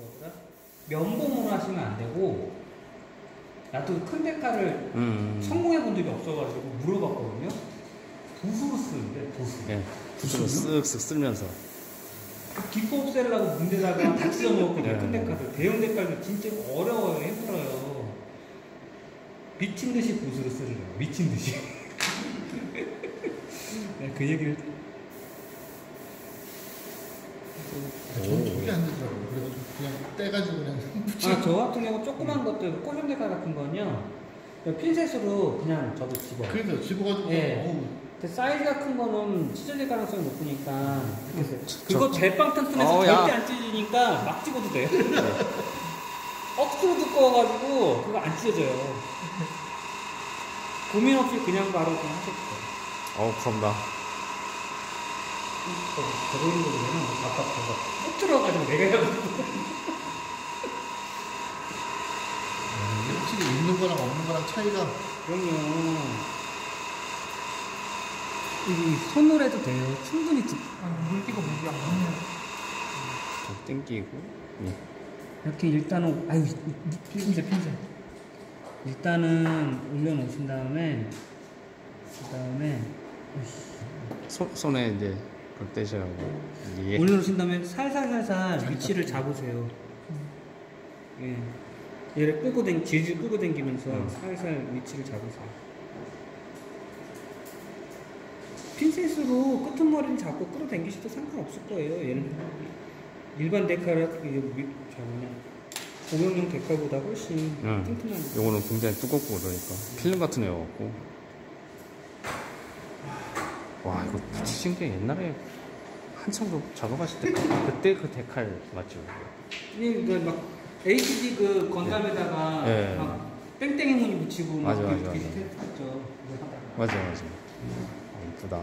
뭐더라? 면봉으로 하시면 안 되고 나도 큰 데카를 음. 성공해 본 적이 없어가지고 물어봤거든요. 붓으로 쓰는데 붓으로. 예. 붓으로 쓱쓱 쓸면서. 그 기포 없애려고 문대다가 다 찢어먹거든요. 네. 큰 데카들. 대형 데카들 진짜 어려워요. 힘들어요. 미친 듯이 붓으로 쓰려고. 미친 듯이. 내가 그 얘기를 아, 저는 저게 안 되더라고요. 그냥 떼가지고 그냥 아, 저 같은 경우 조그만 것들, 데카 같은 거는요. 그냥 핀셋으로 그냥 저도 집어요. 그래서 집어가지고 예. 어우, 근데 사이즈가 큰 거는 찢어질 가능성이 높으니까 이렇게 해서 그거 저- 제빵 튼튼해서 야. 절대 안 찢어지니까 막 집어도 돼요 억수로 두꺼워가지고 그거 안 찢어져요 고민 없이 그냥 바로 그냥 하셔도 돼요 어우, 겁나. 저거 저거 있는 거 보면은 답답해서 꼭 들어가지고 내가 해야 돼 이게 확실히 있는 거랑 거랑 차이가 그럼요 이 손으로 해도 돼요 충분히 두- 물기가 물기 안 나네. 좀 땡기고. 예. 이렇게 일단은 아유 핀셋 핀셋 일단은 올려놓으신 다음에 그 다음에 손, 손에 이제 그걸 떼셔야 하고. 이게 올려놓으신 다음에 살살살살 위치를 잡으세요 예 얘를 끄고 댕 질질 끄고 당기면서 음. 살살 위치를 잡으세요 핀셋으로 끄트머리를 잡고 끌어당기셔도 상관없을 거예요 얘는 일반 데카라 뭐냐 공용용 데카보다 훨씬 응. 튼튼한 요거는 굉장히 두껍고 그러니까. 필름 같은 애여갖고. 와, 이거 붙이신 게 옛날에 한참 그 작업하실 때 그때 그 데칼 맞죠? 이게 그막 HD 그 건담에다가 예. 막 땡땡이 무늬 붙이고 막 맞아, 맞아, 이렇게 맞아. 했죠. 맞아, 맞아. 어, 이쁘다.